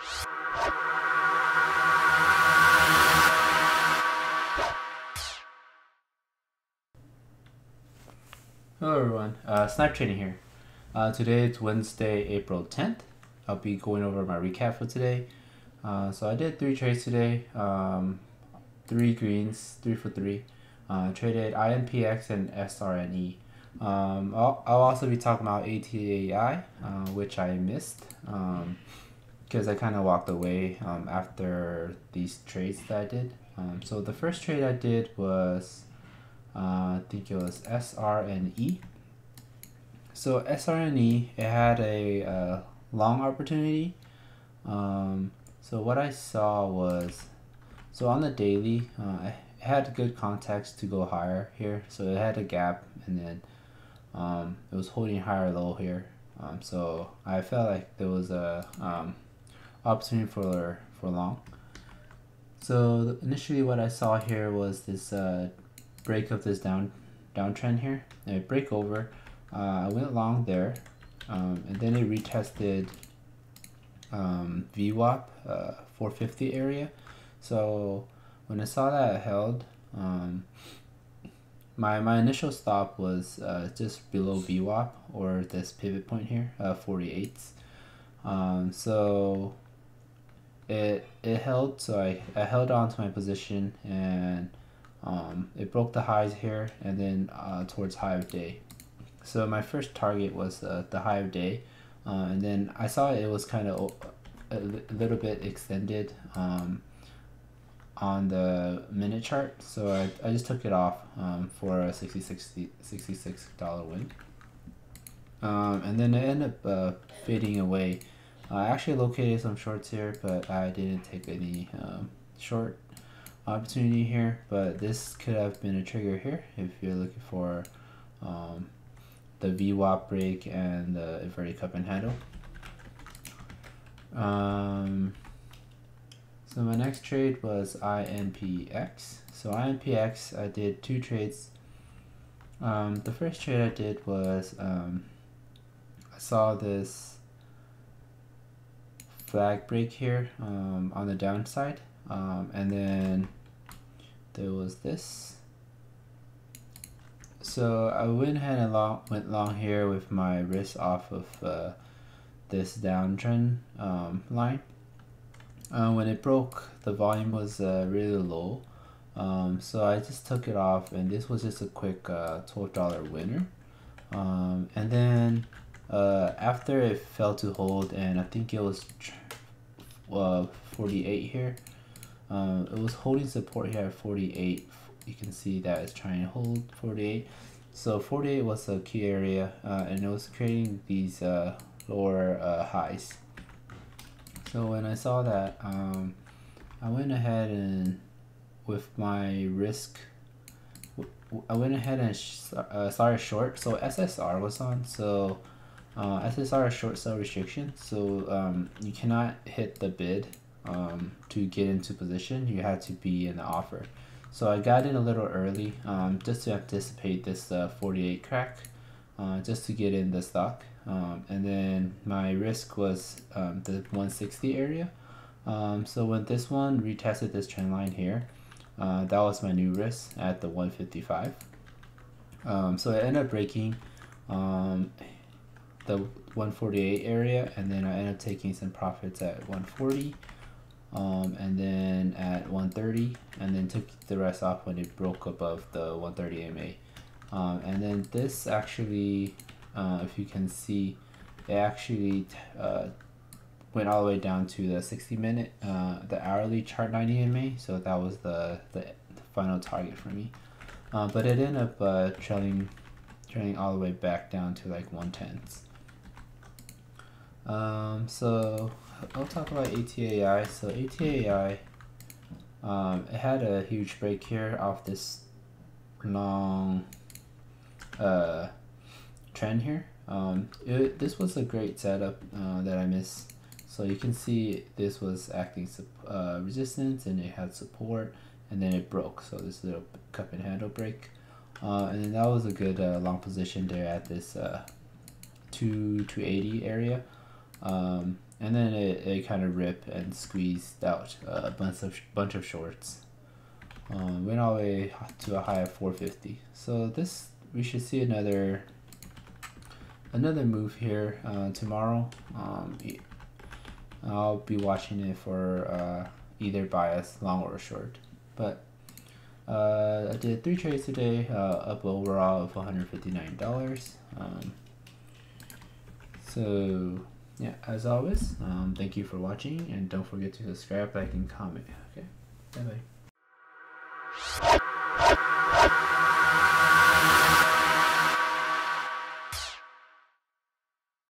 Hello everyone, uh, Snipe Trading here. Uh, today it's Wednesday, April 10th. I'll be going over my recap for today. Uh, so I did three trades today, um, three greens, three for three. Uh, traded INPX and SRNE. Um, I'll, I'll, also be talking about ATAI, uh, which I missed because I kind of walked away um, after these trades that I did. Um, so the first trade I did was uh, I think it was SRNE. So SRNE, it had a uh, long opportunity. Um, so what I saw was, so on the daily, uh, it had good context to go higher here. So it had a gap and then um, it was holding higher low here. Um, so I felt like there was a um, opportunity for for long. So initially what I saw here was this uh, break of this down downtrend here. And it break over. Uh, I went long there, um, and then it retested um, VWAP uh, 450 area. So when I saw that it held, um, my my initial stop was uh, just below VWAP or this pivot point here, uh, 48s. Um, so it it held, so I, I held on to my position and um, it broke the highs here and then uh, towards high of day. So my first target was uh, the high of day, uh, and then I saw it was kind of a, little bit extended um, on the minute chart, so I, I just took it off um, for a 66 $66 win. Um, and then it ended up uh, fading away. I actually located some shorts here, but I didn't take any um, short opportunity here, but this could have been a trigger here if you're looking for um, the VWAP break and the inverted cup and handle. Um, so my next trade was INPX. So INPX, I did two trades. Um, the first trade I did was um, I saw this flag break here um, on the downside um, and then there was this. So I went ahead and long, went long here with my wrist off of uh, this downtrend um, line. Uh, when it broke, the volume was uh, really low. Um, so I just took it off and this was just a quick uh, $12 winner. Um, and then uh, after it fell to hold and I think it was uh, 48 here, um, it was holding support here at 48. You can see that it's trying to hold 48. So 48 was a key area uh, and it was creating these uh, lower uh, highs. So when I saw that, um, I went ahead and with my risk, I went ahead and uh, started short. So SSR was on. So uh, SSR is short sell restriction. So um, you cannot hit the bid um, to get into position, you had to be in the offer. So I got in a little early um, just to anticipate this uh, 48 crack, uh, just to get in the stock. Um, and then my risk was um, the 160 area. Um, so when this one retested this trend line here, uh, that was my new risk at the 155. Um, so I ended up breaking um, the 148 area and then I ended up taking some profits at 140 um, and then at 130 and then took the rest off when it broke above the 130 MA um, and then this actually uh, if you can see it actually uh, went all the way down to the 60 minute uh, the hourly chart 90 MA so that was the, the, the final target for me. Uh, but it ended up uh, trailing trailing all the way back down to like 110s um, so I'll talk about ATAI. So ATAI, um, it had a huge break here off this long uh, trend here. Um, it, this was a great setup uh, that I missed. So you can see this was acting uh, resistance and it had support and then it broke. So this little cup and handle break. Uh, and then that was a good uh, long position there at this uh, 2 280 area. Um, and then it, it kind of ripped and squeezed out a bunch of bunch of shorts. Um, went all the way to a high of 450. So this we should see another another move here uh, tomorrow. Um, I'll be watching it for uh, either bias, long or short. But uh, I did three trades today, uh, up overall of $159. Um, so yeah, as always, um, thank you for watching and don't forget to subscribe, like, and comment. Okay, bye bye.